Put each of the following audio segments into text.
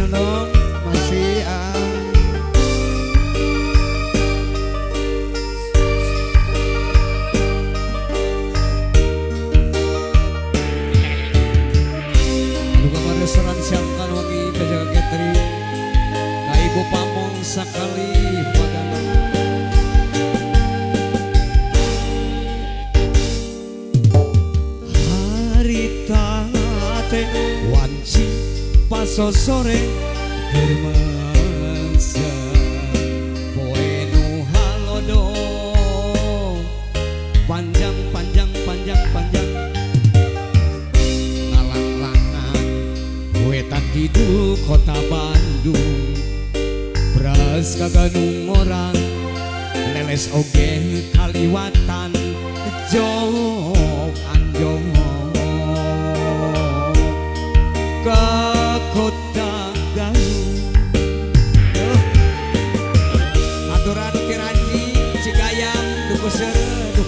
Kinulong mo si paso sore germansa poe nu halodo panjang panjang panjang panjang. Ngalang-langan wetan kidul kota Bandung. Beras kaganung orang leles oge kaliwatan. Jog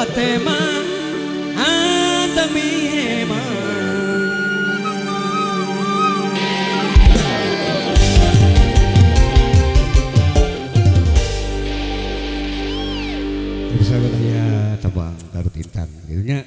Hatema Atami Hema Bisa ya tabang garut intan? Gitu